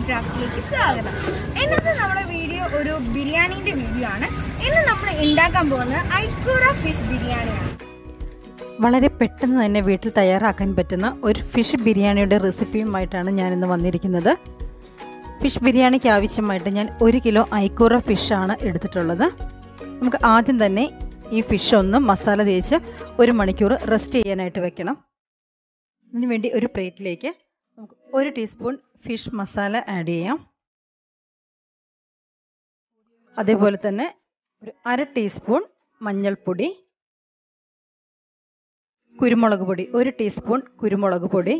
And ക്രാഫ്റ്റിലേക്ക് സ്വാഗതം. ഇന്നത്തെ നമ്മുടെ വീഡിയോ ഒരു ബിരിയാണിന്റെ വീഡിയോ ആണ്. ഇന്ന് നമ്മൾ ഉണ്ടാക്കാൻ പോകുന്നത് ഐക്കൂറ ഫിഷ് ബിരിയാണിയാണ്. വളരെ പെട്ടെന്ന് തന്നെ വീട്ടിൽ തയ്യാറാക്കാൻ പറ്റുന്ന ഒരു ഫിഷ് ബിരിയാണിയുടെ റെസിപ്പിയുമായിട്ടാണ് ഞാനിന്ന് വന്നിരിക്കുന്നത്. ഫിഷ് ബിരിയാണിക്ക് ആവശ്യമായിട്ട് ഞാൻ ഒരു കിലോ ഐക്കൂറ ഫിഷാണ് എടുത്തിട്ടുള്ളത്. നമുക്ക് ആദ്യം തന്നെ ഈ ഫിഷ് ഒന്ന് മസാല തേച്ച് ഒരു മണിക്കൂർ റെസ്റ്റ് ചെയ്യാനായിട്ട് വെക്കണം. അതിനുവേണ്ടി ഒരു പ്ലേറ്റിലേക്ക് നമുക്ക് ഒരു ടീസ്പൂൺ ഫിഷ് മസാല ആഡ് ചെയ്യാം. അതേപോലെ തന്നെ ഒരു അര ടീസ്പൂൺ മഞ്ഞൾപ്പൊടി കുരുമുളക് പൊടി ഒരു ടീസ്പൂൺ കുരുമുളക് പൊടി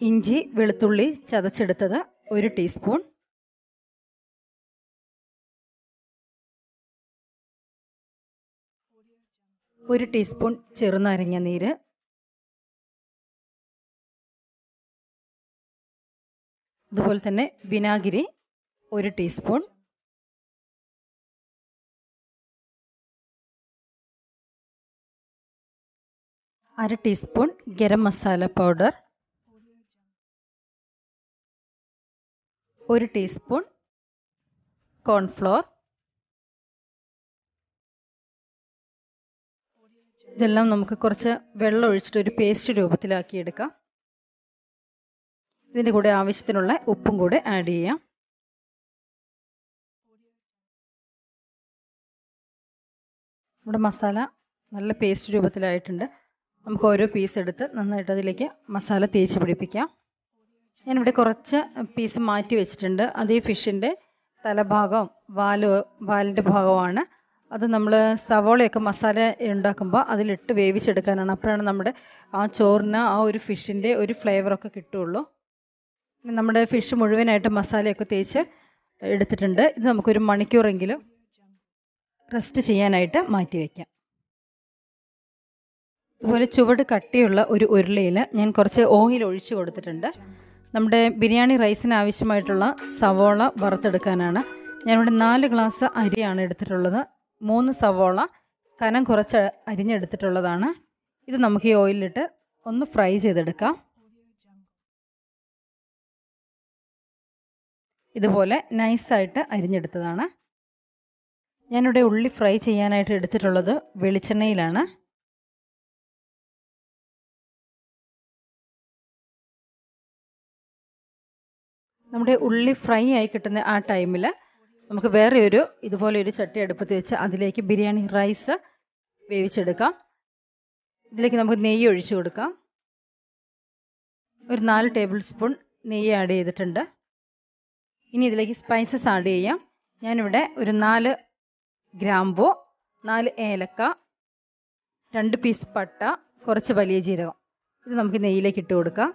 ഇഞ്ചി വെളുത്തുള്ളി ചതച്ചെടുത്തത് ഒരു ടീസ്പൂൺ. ഒരു ടീസ്പൂൺ ചെറുനാരങ്ങ നീര് അതുപോലെ തന്നെ വിനാഗിരി ഒരു ടീസ്പൂൺ. അര ടീസ്പൂൺ ഗരം മസാല പൗഡർ. ഒരു ടീസ്പൂൺ കോൺഫ്ലോർ. ഇതെല്ലാം നമുക്ക് കുറച്ച് വെള്ളം ഒഴിച്ചിട്ട് ഒരു പേസ്റ്റ് രൂപത്തിലാക്കി എടുക്കാം ഇതിന്റെ കൂടെ ആവശ്യത്തിനുള്ള ഉപ്പും കൂടെ ആഡ് ചെയ്യാം. നമ്മുടെ മസാല നല്ല പേസ്റ്റ് രൂപത്തിലായിട്ടുണ്ട്. നമുക്ക് ഓരോ പീസ് എടുത്ത് നന്നായിട്ട് അതിലേക്ക് മസാല തേച്ച് പിടിപ്പിക്കാം. ഞാനിവിടെ കുറച്ച് പീസ് മാറ്റി വെച്ചിട്ടുണ്ട്. അത് ഫിഷിന്റെ തലഭാഗം വാൽ വാലിന്റെ ഭാഗമാണ്. അത് നമ്മൾ സവോളയൊക്കെ മസാല ഉണ്ടാക്കുമ്പോൾ അതിലിട്ട് വേവിച്ചെടുക്കാനാണ്. അപ്പോഴാണ് നമ്മുടെ ആ ചോറിന് ആ ഒരു ഫിഷിന്റെ ഒരു ഫ്ലേവറൊക്കെ കിട്ടുള്ളൂ. നമ്മുടെ ഫിഷ് മുഴുവനായിട്ട് മസാലയൊക്കെ തേച്ച് എടുത്തിട്ടുണ്ട്. ഇത് നമുക്കൊരു മണിക്കൂറെങ്കിലും റെസ്റ്റ് ചെയ്യാനായിട്ട് മാറ്റി വയ്ക്കാം അതുപോലെ ചുവട് കട്ടിയുള്ള ഒരു ഉരുളയിൽ ഞാൻ കുറച്ച് ഓയിൽ ഒഴിച്ച് കൊടുത്തിട്ടുണ്ട്. നമ്മുടെ ബിരിയാണി റൈസിന് ആവശ്യമായിട്ടുള്ള സവോള വറുത്തെടുക്കാനാണ്. ഞാനിവിടെ നാല് ഗ്ലാസ് അരിയാണ് എടുത്തിട്ടുള്ളത്. മൂന്ന് സവോള കനം കുറച്ച് അരിഞ്ഞെടുത്തിട്ടുള്ളതാണ്. ഇത് നമുക്ക് ഈ ഓയിലിട്ട് ഒന്ന് ഫ്രൈ ചെയ്തെടുക്കാം. ഇതുപോലെ നൈസായിട്ട് അരിഞ്ഞെടുത്തതാണ്. ഞാനിവിടെ ഉള്ളി ഫ്രൈ ചെയ്യാനായിട്ട് എടുത്തിട്ടുള്ളത് വെളിച്ചെണ്ണയിലാണ്. നമ്മുടെ ഉള്ളി ഫ്രൈ ആയി കിട്ടുന്ന ആ ടൈമിൽ നമുക്ക് വേറെ ഒരു ഇതുപോലെ ഒരു ചട്ടി അടുപ്പത്ത് വെച്ച് അതിലേക്ക് ബിരിയാണി റൈസ് വേവിച്ചെടുക്കാം. ഇതിലേക്ക് നമുക്ക് നെയ്യ് ഒഴിച്ചു കൊടുക്കാം. ഒരു നാല് ടേബിൾ സ്പൂൺ നെയ്യ് ആഡ് ചെയ്തിട്ടുണ്ട്. ഇനി ഇതിലേക്ക് സ്പൈസസ് ആഡ് ചെയ്യാം. ഞാനിവിടെ ഒരു നാല് ഗ്രാമ്പു നാല് ഏലക്ക രണ്ട് പീസ് പട്ട കുറച്ച് വലിയ ജീരകം. ഇത് നമുക്ക് നെയ്യിലേക്ക് ഇട്ട് കൊടുക്കാം.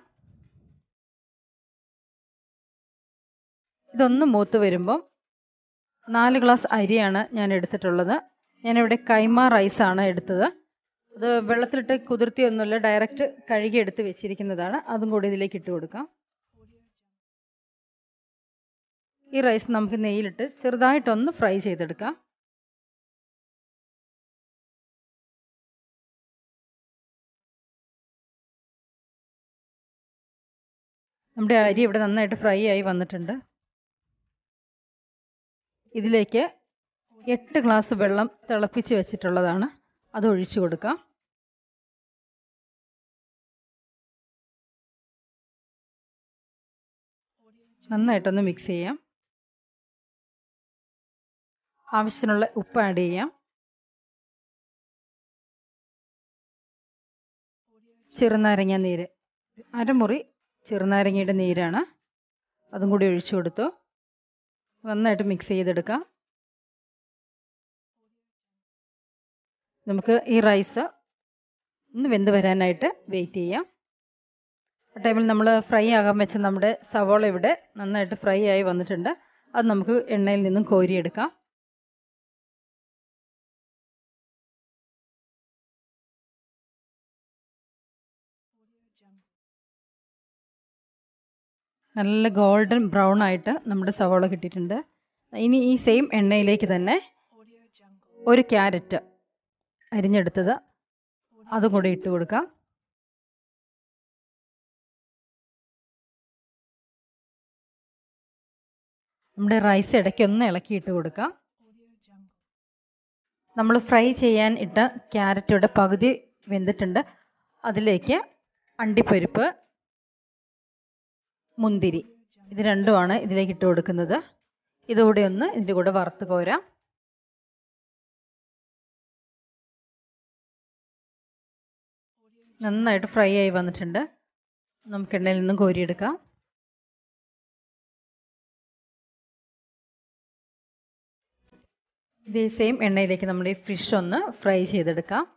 ഇതൊന്ന് മൂത്ത് വരുമ്പം നാല് ഗ്ലാസ് അരിയാണ് ഞാൻ എടുത്തിട്ടുള്ളത്. ഞാനിവിടെ കൈമ റൈസാണ് എടുത്തത്. അത് വെള്ളത്തിലിട്ട് കുതിർത്തിയൊന്നുമില്ല ഡയറക്റ്റ് കഴുകി എടുത്ത് വെച്ചിരിക്കുന്നതാണ്. അതും കൂടി ഇതിലേക്ക് ഇട്ട് കൊടുക്കാം. ഈ റൈസ് നമുക്ക് നെയ്യിലിട്ട് ചെറുതായിട്ടൊന്ന് ഫ്രൈ ചെയ്തെടുക്കാം. നമ്മുടെ അരി ഇവിടെ നന്നായിട്ട് ഫ്രൈ ആയി വന്നിട്ടുണ്ട്. ഇതിലേക്ക് എട്ട് ഗ്ലാസ് വെള്ളം തിളപ്പിച്ച് വെച്ചിട്ടുള്ളതാണ്. അത് ഒഴിച്ചു കൊടുക്കാം. നന്നായിട്ടൊന്ന് മിക്സ് ചെയ്യാം. ആവശ്യത്തിനുള്ള ഉപ്പ് ആഡ് ചെയ്യാം. ചെറുനാരങ്ങ നീര്. അരമുറി ചെറുനാരങ്ങയുടെ നീരാണ്. അതും കൂടി ഒഴിച്ചു കൊടുത്തു. നന്നായിട്ട് മിക്സ് ചെയ്തെടുക്കാം. നമുക്ക് ഈ റൈസ് ഒന്ന് വെന്ത് വരാനായിട്ട് വെയിറ്റ് ചെയ്യാം. ആ ടൈമിൽ നമ്മൾ ഫ്രൈ ആകാൻ വെച്ച നമ്മുടെ സവോള ഇവിടെ നന്നായിട്ട് ഫ്രൈ ആയി വന്നിട്ടുണ്ട്. അത് നമുക്ക് എണ്ണയിൽ നിന്നും കോരിയെടുക്കാം. നല്ല ഗോൾഡൻ ബ്രൗൺ ആയിട്ട് നമ്മുടെ സവോള കിട്ടിയിട്ടുണ്ട്. ഇനി ഈ സെയിം എണ്ണയിലേക്ക് തന്നെ ഒരു ക്യാരറ്റ് അരിഞ്ഞെടുത്തത്. അതും കൂടെ ഇട്ട് കൊടുക്കാം. നമ്മുടെ റൈസ് ഇടയ്ക്ക് ഒന്ന് ഇളക്കി ഇട്ട് കൊടുക്കാം. നമ്മൾ ഫ്രൈ ചെയ്യാൻ ഇട്ട ക്യാരറ്റയുടെ പകുതി വെന്തിട്ടുണ്ട്. അതിലേക്ക് അണ്ടിപ്പരിപ്പ് മുന്തിരി. ഇത് രണ്ടുമാണ് ഇതിലേക്ക് ഇട്ട് കൊടുക്കുന്നത്. ഇതുകൂടെ ഒന്ന് ഇതിന്റെ കൂടെ വറുത്ത് കോരാം. നന്നായിട്ട് ഫ്രൈ ആയി വന്നിട്ടുണ്ട്. നമുക്ക് എണ്ണയിൽ നിന്നും കോരിയെടുക്കാം. ഇതേ സെയിം എണ്ണയിലേക്ക് നമ്മുടെ ഫിഷ് ഒന്ന് ഫ്രൈ ചെയ്തെടുക്കാം.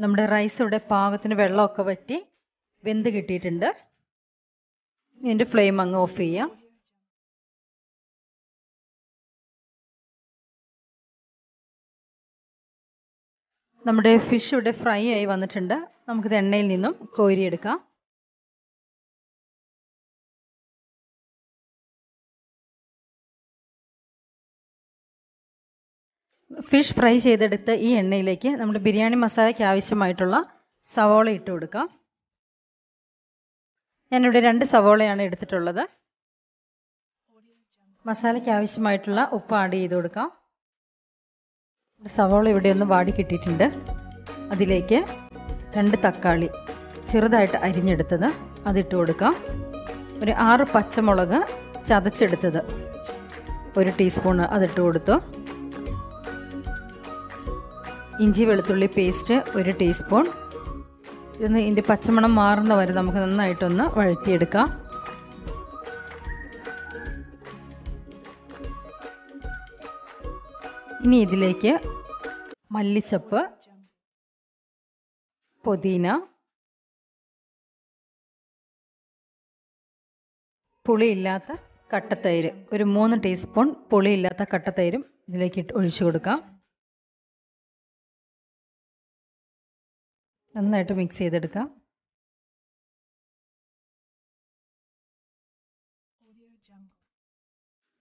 നമ്മുടെ റൈസ് ഇവിടെ പാകത്തിന് വെള്ളമൊക്കെ വറ്റി വെന്ത് കിട്ടിയിട്ടുണ്ട്. ഇതിന്റെ ഫ്ലെയിം അങ്ങ് ഓഫ് ചെയ്യാം. നമ്മുടെ ഫിഷ് ഇവിടെ ഫ്രൈ ആയി വന്നിട്ടുണ്ട്. നമുക്കിത് എണ്ണയിൽ നിന്നും കോരിയെടുക്കാം. ഫിഷ് ഫ്രൈ ചെയ്തെടുത്ത ഈ എണ്ണയിലേക്ക് നമ്മുടെ ബിരിയാണി മസാലയ്ക്ക് ആവശ്യമായിട്ടുള്ള സവോള ഇട്ട് കൊടുക്കാം. ഞാനിവിടെ രണ്ട് സവോളയാണ് എടുത്തിട്ടുള്ളത്. മസാലയ്ക്ക് ആവശ്യമായിട്ടുള്ള ഉപ്പ് ആഡ് ചെയ്ത് കൊടുക്കാം. സവോള ഇവിടെ ഒന്ന് വാടി കിട്ടിയിട്ടുണ്ട്. അതിലേക്ക് രണ്ട് തക്കാളി ചെറുതായിട്ട് അരിഞ്ഞെടുത്തത് അതിട്ട് കൊടുക്കാം. ഒരു ആറ് പച്ചമുളക് ചതച്ചെടുത്തത് ഒരു ടീസ്പൂൺ അതിട്ട് കൊടുത്തു. ഇഞ്ചി വെളുത്തുള്ളി പേസ്റ്റ് ഒരു ടീസ്പൂൺ. ഇതൊന്ന് ഇതിന്റെ പച്ചമണം മാറുന്ന വരെ നമുക്ക് നന്നായിട്ടൊന്ന് വഴറ്റിയെടുക്കാം. ഇനി ഇതിലേക്ക് മല്ലിച്ചപ്പ് പുതിന പുളിയില്ലാത്ത കട്ടത്തൈര് ഒരു മൂന്ന് ടീസ്പൂൺ പുളിയില്ലാത്ത കട്ടത്തൈരും ഇതിലേക്ക് ഇട്ട് ഒഴിച്ചു കൊടുക്കാം. നന്നായിട്ട് മിക്സ് ചെയ്തെടുക്കാം.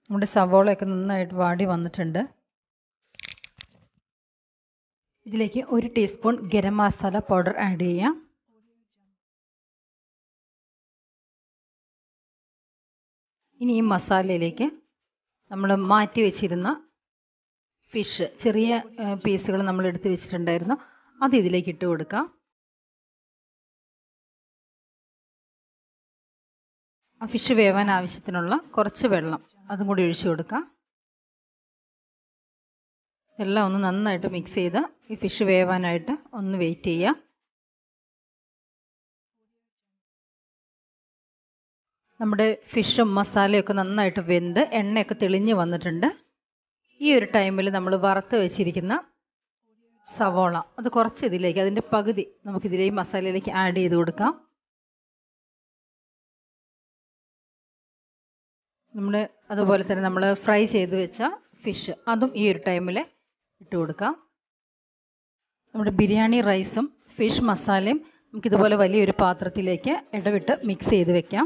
നമ്മുടെ സവോളയൊക്കെ നന്നായിട്ട് വാടി വന്നിട്ടുണ്ട്. ഇതിലേക്ക് ഒരു teaspoon garam masala powder add ചെയ്യാം. ഇനി ഈ മസാലയിലേക്ക് നമ്മൾ മാറ്റി വെച്ചിരുന്ന ഫിഷ് ചെറിയ പീസുകൾ നമ്മൾ എടുത്ത് വെച്ചിട്ടുണ്ടായിരുന്നു. അത് ഇതിലേക്ക് ഇട്ട് കൊടുക്കാം. ഫിഷ് വേവാൻ ആവശ്യത്തിനുള്ള കുറച്ച് വെള്ളം അതും കൂടി ഒഴിച്ചു കൊടുക്കാം. എല്ലാം ഒന്ന് നന്നായിട്ട് മിക്സ് ചെയ്ത് ഈ ഫിഷ് വേവാനായിട്ട് ഒന്ന് വെയിറ്റ് ചെയ്യുക നമ്മുടെ ഫിഷും മസാലയൊക്കെ നന്നായിട്ട് വെന്ത് എണ്ണയൊക്കെ തെളിഞ്ഞ് വന്നിട്ടുണ്ട്. ഈ ഒരു ടൈമിൽ നമ്മൾ വറുത്ത് വെച്ചിരിക്കുന്ന സവോള അത് കുറച്ച് ഇതിലേക്ക് അതിന്റെ പകുതി നമുക്കിതിലേക്ക് മസാലയിലേക്ക് ആഡ് ചെയ്ത് കൊടുക്കാം. നമ്മൾ അതുപോലെ തന്നെ നമ്മൾ ഫ്രൈ ചെയ്ത് വെച്ച ഫിഷ് അതും ഈ ഒരു ടൈമിൽ ഇട്ട് കൊടുക്കാം. നമ്മുടെ ബിരിയാണി റൈസും ഫിഷ് മസാലയും നമുക്കിതുപോലെ വലിയൊരു പാത്രത്തിലേക്ക് ഇടവിട്ട് മിക്സ് ചെയ്ത് വെക്കാം.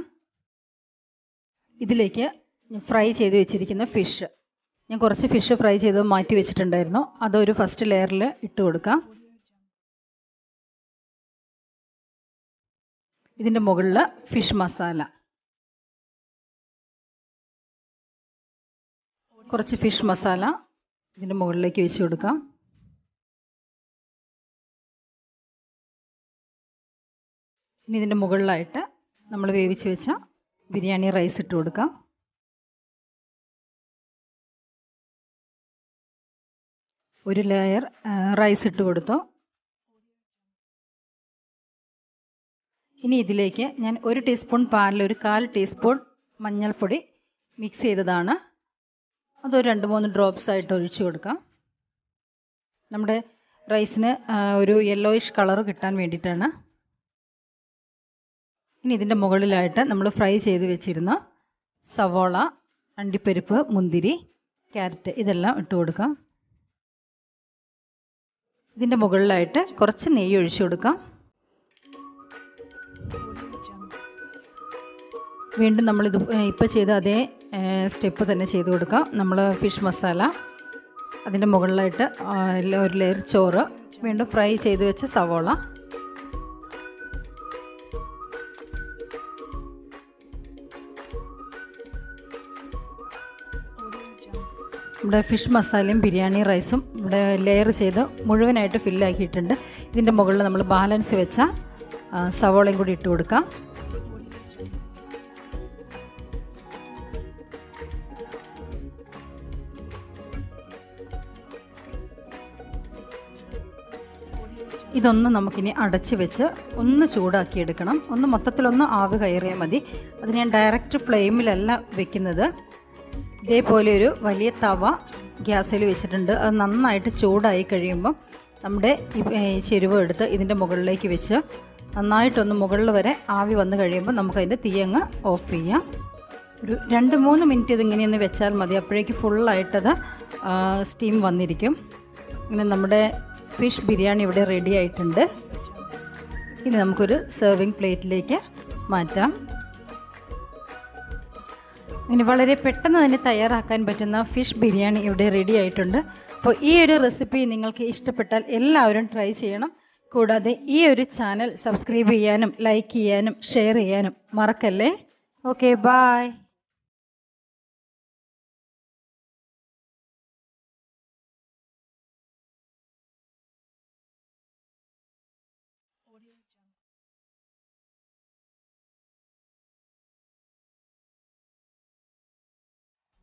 ഇതിലേക്ക് ഫ്രൈ ചെയ്ത് വെച്ചിരിക്കുന്ന ഫിഷ് ഞാൻ കുറച്ച് ഫിഷ് ഫ്രൈ ചെയ്ത് മാറ്റി വെച്ചിട്ടുണ്ടായിരുന്നു. അതൊരു ഫസ്റ്റ് ലെയറിൽ ഇട്ട് കൊടുക്കാം. ഇതിന്റെ മുകളിൽ ഫിഷ് മസാല കുറച്ച് ഫിഷ് മസാല ഇതിന്റെ മുകളിലേക്ക് വെച്ച് കൊടുക്കാം. ഇനി ഇതിന്റെ മുകളിലായിട്ട് നമ്മൾ വേവിച്ച് വെച്ച ബിരിയാണി റൈസ് ഇട്ട് കൊടുക്കാം. ഒരു ലെയർ റൈസ് ഇട്ട് കൊടുത്തു. ഇനി ഇതിലേക്ക് ഞാൻ ഒരു ടീസ്പൂൺ പാലിൽ ഒരു കാൽ ടീസ്പൂൺ മഞ്ഞൾപ്പൊടി മിക്സ് ചെയ്തതാണ്. അതൊരു രണ്ട് മൂന്ന് ഡ്രോപ്സ് ആയിട്ട് ഒഴിച്ചു കൊടുക്കാം. നമ്മുടെ റൈസിന് ഒരു യെല്ലോയിഷ് കളർ കിട്ടാൻ വേണ്ടിയിട്ടാണ്. ഇനി ഇതിന്റെ മുകളിലായിട്ട് നമ്മൾ ഫ്രൈ ചെയ്ത് വെച്ചിരുന്ന സവോള അണ്ടിപ്പരിപ്പ് മുന്തിരി ക്യാരറ്റ് ഇതെല്ലാം ഇട്ട് കൊടുക്കാം. ഇതിന്റെ മുകളിലായിട്ട് കുറച്ച് നെയ്യ് ഒഴിച്ചു കൊടുക്കാം. വീണ്ടും നമ്മളിത് ഇപ്പോൾ ചെയ്ത അതേ സ്റ്റെപ്പ് തന്നെ ചെയ്ത് കൊടുക്കാം. നമ്മൾ ഫിഷ് മസാല അതിന്റെ മുകളിലായിട്ട് ഒരു ലെയർ ചോറ് വീണ്ടും ഫ്രൈ ചെയ്ത് വെച്ച സവോള. ഇവിടെ ഫിഷ് മസാലയും ബിരിയാണി റൈസും ഇവിടെ ലെയർ ചെയ്ത് മുഴുവനായിട്ട് ഫില്ലാക്കിയിട്ടുണ്ട് ഇതിന്റെ മുകളിൽ നമ്മൾ ബാലൻസ് വെച്ച സവോളയും കൂടി ഇട്ട് കൊടുക്കാം. ഇതൊന്ന് നമുക്കിനി അടച്ച് വെച്ച് ഒന്ന് ചൂടാക്കി എടുക്കണം ഒന്ന് മൊത്തത്തിലൊന്ന് ആവി കയറിയാൽ മതി. അത് ഞാൻ ഡയറക്റ്റ് ഫ്ലെയിമിലല്ല വെക്കുന്നത്. ഇതേപോലെ ഒരു വലിയ തവ ഗ്യാസിൽ വെച്ചിട്ടുണ്ട്. അത് നന്നായിട്ട് ചൂടായി കഴിയുമ്പം നമ്മുടെ ചെരുവ് എടുത്ത് ഇതിന്റെ മുകളിലേക്ക് വെച്ച് നന്നായിട്ടൊന്ന് മുകളിൽ വരെ ആവി വന്നു കഴിയുമ്പോൾ നമുക്കതിന്റെ തീയങ്ങ് ഓഫ് ചെയ്യാം. ഒരു രണ്ട് മൂന്ന് മിനിറ്റ് ഇതിങ്ങനെയൊന്ന് വെച്ചാൽ മതി. അപ്പോഴേക്ക് ഫുള്ളായിട്ടത് സ്റ്റീം വന്നിരിക്കും. ഇങ്ങനെ നമ്മുടെ ഫിഷ് ബിരിയാണി ഇവിടെ റെഡി ആയിട്ടുണ്ട്. ഇനി നമുക്കൊരു സെർവിങ് പ്ലേറ്റിലേക്ക് മാറ്റാം. ഇനി വളരെ പെട്ടെന്ന് തന്നെ തയ്യാറാക്കാൻ പറ്റുന്ന ഫിഷ് ബിരിയാണി ഇവിടെ റെഡി ആയിട്ടുണ്ട്. അപ്പോൾ ഈ ഒരു റെസിപ്പി നിങ്ങൾക്ക് ഇഷ്ടപ്പെട്ടാൽ എല്ലാവരും ട്രൈ ചെയ്യണം. കൂടാതെ ഈ ഒരു ചാനൽ സബ്സ്ക്രൈബ് ചെയ്യാനും ലൈക്ക് ചെയ്യാനും ഷെയർ ചെയ്യാനും മറക്കല്ലേ? Okay bye